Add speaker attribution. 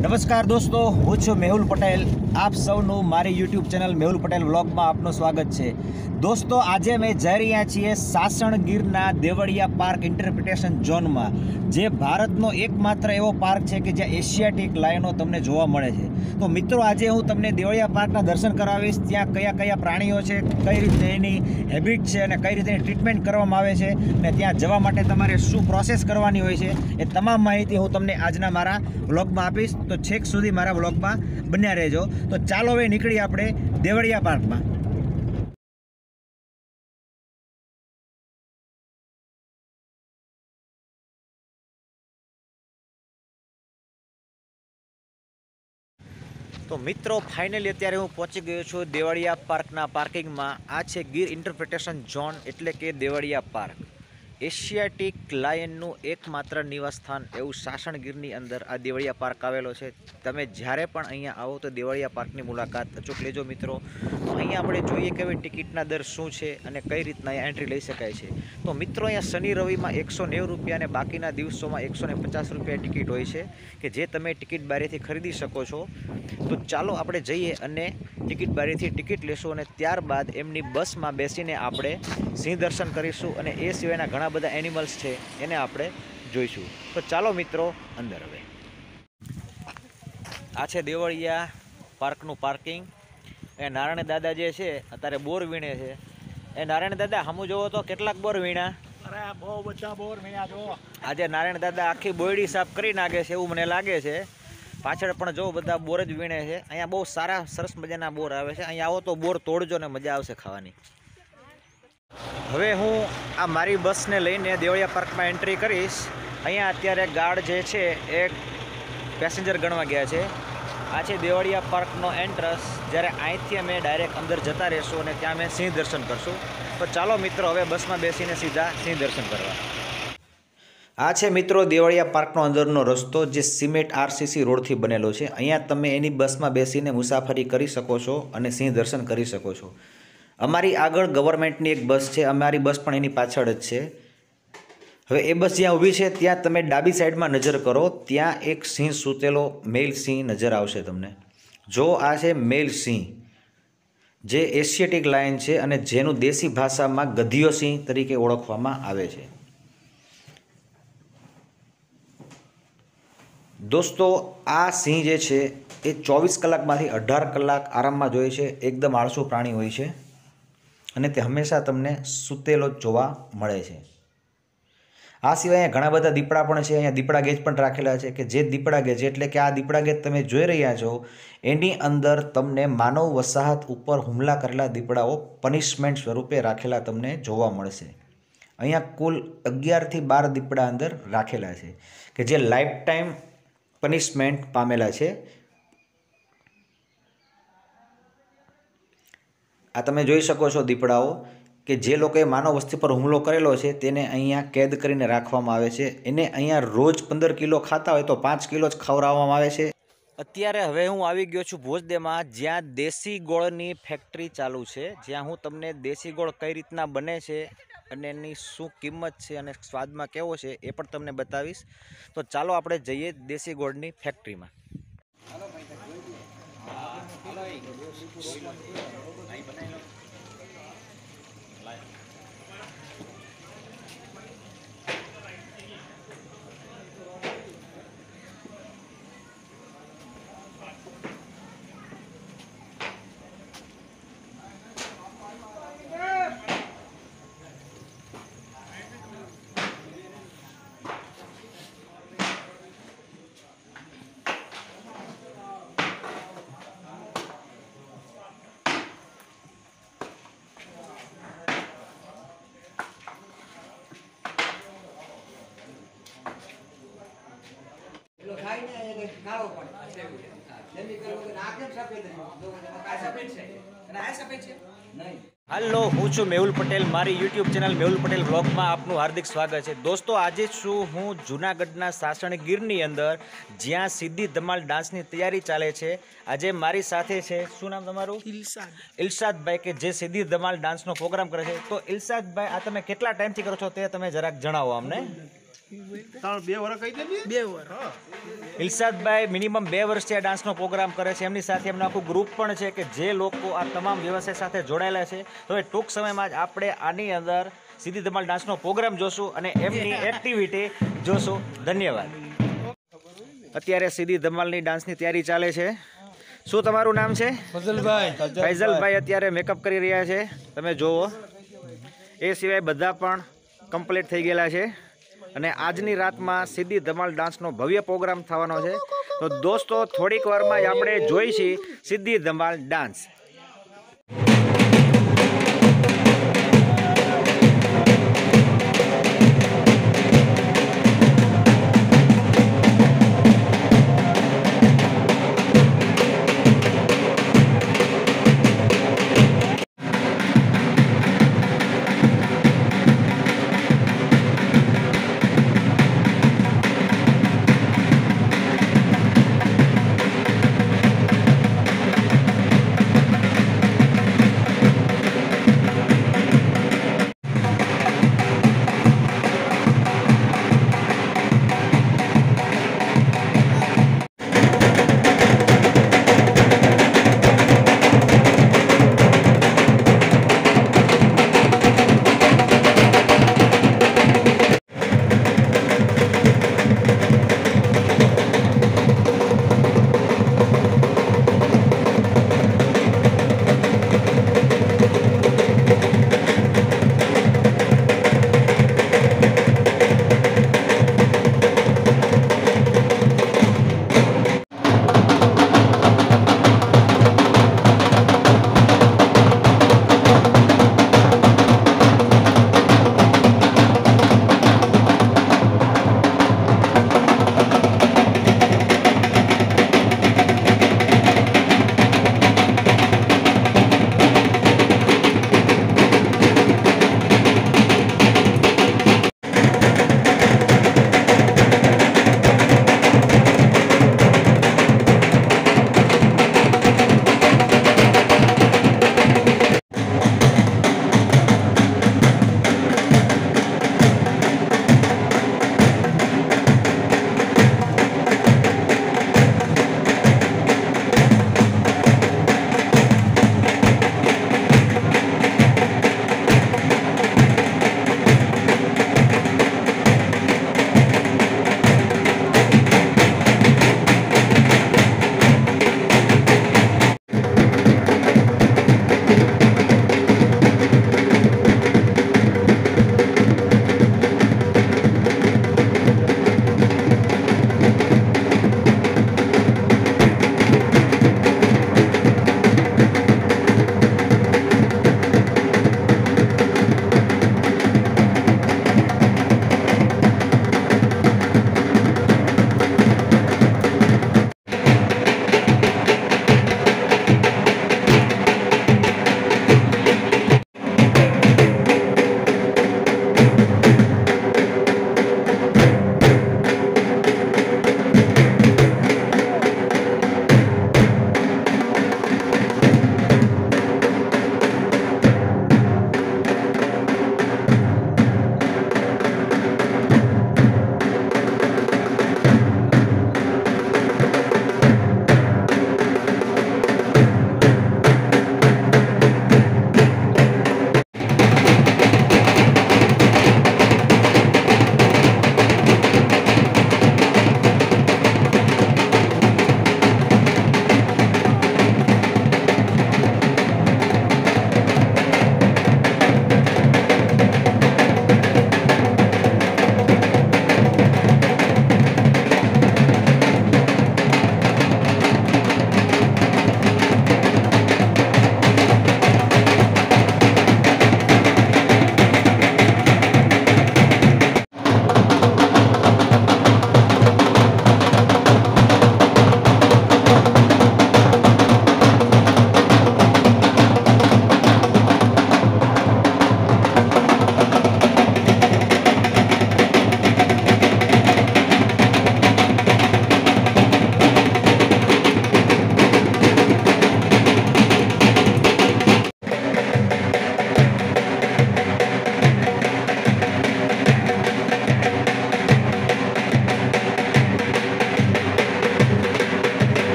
Speaker 1: નમસ્કાર દોસ્તો, હું છું મેહુલ પટેલ. આપ સૌનું મારી યુટ્યુબ ચેનલ મેહુલ પટેલ વ્લોગમાં આપનું સ્વાગત છે. દોસ્તો, આજે અમે જઈ રહ્યા છીએ સાસણ ગીરના દેવળિયા પાર્ક ઇન્ટરપ્રિટેશન ઝોનમાં, જે ભારતનો એકમાત્ર એવો પાર્ક છે કે જ્યાં એશિયાટિક લાયનો તમને જોવા મળે છે. તો મિત્રો, આજે હું તમને દેવળિયા પાર્કના દર્શન કરાવીશ. ત્યાં કયા કયા પ્રાણીઓ છે, કઈ રીતે એની હેબિટ છે અને કઈ રીતે ટ્રીટમેન્ટ કરવામાં આવે છે અને ત્યાં જવા માટે તમારે શું પ્રોસેસ કરવાની હોય છે, એ તમામ માહિતી હું તમને આજના મારા વ્લોગમાં આપીશ. તો છેક સુધી મારા બ્લોગમાં બન્યા રહેજો. તો ચાલો હવે નીકળીએ આપણે દેવળિયા પાર્કમાં. તો મિત્રો ફાઇનલી અત્યારે હું પહોંચી ગયો છું દેવળિયા પાર્કના પાર્કિંગમાં આ છે ગીર ઇન્ટરપ્રિટેશન ઝોન એટલે કે દેવળિયા પાર્ક એશિયાટિક લાયનનું એકમાત્ર નિવાસસ્થાન એવું સાસણગીરની અંદર આ દેવળિયા પાર્ક આવેલો છે. તમે જ્યારે પણ અહીંયા આવો તો દેવળિયા પાર્કની મુલાકાત અચૂક લેજો મિત્રો. અહીંયા આપણે જોઈએ કે હવે ટિકિટના દર શું છે અને કઈ રીતના અહીંયા એન્ટ્રી લઈ શકાય છે. તો મિત્રો અહીંયા શનિ રવિમાં એકસો નેવું રૂપિયા અને બાકીના દિવસોમાં એકસો ને પચાસ રૂપિયા ટિકિટ હોય છે કે જે તમે ટિકિટ બારેથી ખરીદી શકો છો. તો ચાલો આપણે જઈએ અને ટિકિટ બારીથી ટિકિટ લેશું અને ત્યારબાદ એમની બસમાં બેસીને આપણે સિંહ દર્શન કરીશું અને એ સિવાયના ઘણા બધા એનિમલ્સ છે એને આપણે જોઈશું. તો ચાલો મિત્રો અંદર હવે. આ છે દેવળિયા પાર્કનું પાર્કિંગ એ નારાયણ દાદા જે છે અત્યારે બોર વીણે છે. એ નારાયણ દાદા હમું જોવો તો કેટલાક બોર વીણા? આજે નારાયણ દાદા આખી બોયડી સાફ કરી નાખે છે એવું મને લાગે છે. પાછળ પણ જો બધા બોર જ વીણે છે. અહીંયા બહુ સારા, સરસ મજાના બોર આવે છે. અહીંયા આવો તો બોર તોડજો ને મજા આવશે ખાવાની. હવે હું આ મારી બસને લઈને દેવળિયા પાર્કમાં એન્ટ્રી કરીશ. અહીંયા અત્યારે ગાર્ડ જે છે એ પેસેન્જર ગણવા ગયા છે. આ છે દેવળિયા પાર્કનો એન્ટ્રન્સ જ્યારે અહીંથી અમે ડાયરેક્ટ અંદર જતા રહેશું અને ત્યાં અમે સિંહ દર્શન કરશું. તો ચાલો મિત્રો, હવે બસમાં બેસીને સીધા સિંહ દર્શન કરવા. આ છે મિત્રો દેવળિયા પાર્કનો અંદરનો રસ્તો જે સિમેન્ટ આરસીસી રોડથી બનેલો છે. અહીંયા તમે એની બસમાં બેસીને મુસાફરી કરી શકો છો અને સિંહ દર્શન કરી શકો છો. અમારી આગળ ગવર્મેન્ટની એક બસ છે. અમારી બસ પણ એની પાછળ જ છે. હવે એ બસ જ્યાં ઊભી છે, ત્યાં તમે ડાબી સાઈડમાં નજર કરો. ત્યાં એક સિંહ સૂતેલો, મેલ સિંહ નજર આવશે તમને. જો આ છે મેલ સિંહ, જે એશિયાટિક લાયન છે અને જેનું દેશી ભાષામાં ગધિયો સિંહ તરીકે ઓળખવામાં આવે છે. દોસ્તો, આ સિંહ જે છે, એ ચોવીસ કલાકમાંથી અઢાર કલાક આરામમાં જોઈએ છે, એકદમ આળસુ પ્રાણી હોય છે અને તે હંમેશા તમને સૂતેલો જોવા મળે છે. આ સિવાય અહીંયા ઘણા બધા દીપડા પણ છે, અહીંયા દીપડા ગેજ પણ રાખેલા છે કે જે દીપડા ગેજ એટલે કે આ દીપડા ગેજ તમે જોઈ રહ્યા છો, એની અંદર તમને માનવ વસાહત ઉપર હુમલા કરેલા દીપડાઓ પનિશમેન્ટ સ્વરૂપે રાખેલા તમને જોવા મળશે. અહીંયા કુલ અગિયારથી બાર દીપડા અંદર રાખેલા છે કે જે લાઈફ ટાઈમ પનિશમેન્ટ પામેલા છે. આ તમે જોઈ શકો છો દીપડાઓ, કે જે લોકોએ માનવ વસ્તી પર હુમલો કરેલો છે, તેને અહીંયા કેદ કરીને રાખવામાં આવે છે. એને અહીંયા રોજ પંદર કિલો ખાતા હોય તો પાંચ કિલો જ ખવડાવવામાં આવે છે. અત્યારે હવે હું આવી ગયો છું ભોજદેમાં, જ્યાં દેશી ગોળની ફેક્ટરી ચાલુ છે. જ્યાં હું તમને દેશી ગોળ કઈ રીતના બને છે અને એની શું કિંમત છે અને સ્વાદમાં કેવો છે એ પણ તમને બતાવીશ. તો ચાલો આપણે જઈએ દેશી ગોળની ફેક્ટરીમાં
Speaker 2: પેલો ખાય ને એટલે કાળો પડે કેમિકલ વગર આ કેમ સફેદ રહ્યું? જો એમાં કાંઈ સફેદ છે અને આ સફેદ છે પણ
Speaker 1: હાલો હું છું મેહુલ પટેલ. મારી યુટ્યુબ ચેનલ મેહુલ પટેલ બ્લોગમાં આપનું હાર્દિક સ્વાગત છે. દોસ્તો આજે છું હું જૂનાગઢના સાસણગીરની અંદર જ્યાં સિદ્ધિ ધમાલ ડાન્સની તૈયારી ચાલે છે આજે મારી સાથે છે શું નામ તમારું?
Speaker 3: ઇલસાદ.
Speaker 1: ઇલશાદભાઈ કે જે સિદ્ધિ ધમાલ ડાન્સનો પ્રોગ્રામ કરે છે. તો ઇલસાદભાઈ આ તમે કેટલા ટાઈમથી કરો છો તે તમે જરાક જણાવો અમને.
Speaker 4: બે વર્ષ કહી દે
Speaker 3: બે. વાર
Speaker 1: ઇલસાદભાઈ મિનિમમ બે વર્ષથી આ ડાન્સનો પ્રોગ્રામ કરે છે. એમની સાથે એમનું આખું ગ્રુપ પણ છે કે જે લોકો આ તમામ વ્યવસાય સાથે જોડાયેલા છે. તો એ ટૂંક સમયમાં જ આપણે આની અંદર સીધી ધમાલ ડાન્સનો પ્રોગ્રામ જોશું અને એમની એક્ટિવિટી જોશું. ધન્યવાદ. અત્યારે સીધી ધમાલની ડાન્સની તૈયારી ચાલે છે. શું તમારું નામ છે?
Speaker 3: ફઝલભાઈ.
Speaker 1: ફૈઝલભાઈ. અત્યારે મેકઅપ કરી રહ્યા છે. તમે જુઓ એ સિવાય બધા પણ કમ્પ્લીટ થઈ ગયેલા છે. અને આજની રાતમાં સીધી ધમાલ ડાન્સનો ભવ્ય પ્રોગ્રામ થવાનો છે. તો દોસ્તો, થોડીક વારમાં આપણે જોઈશી સીધી ધમાલ ડાન્સ.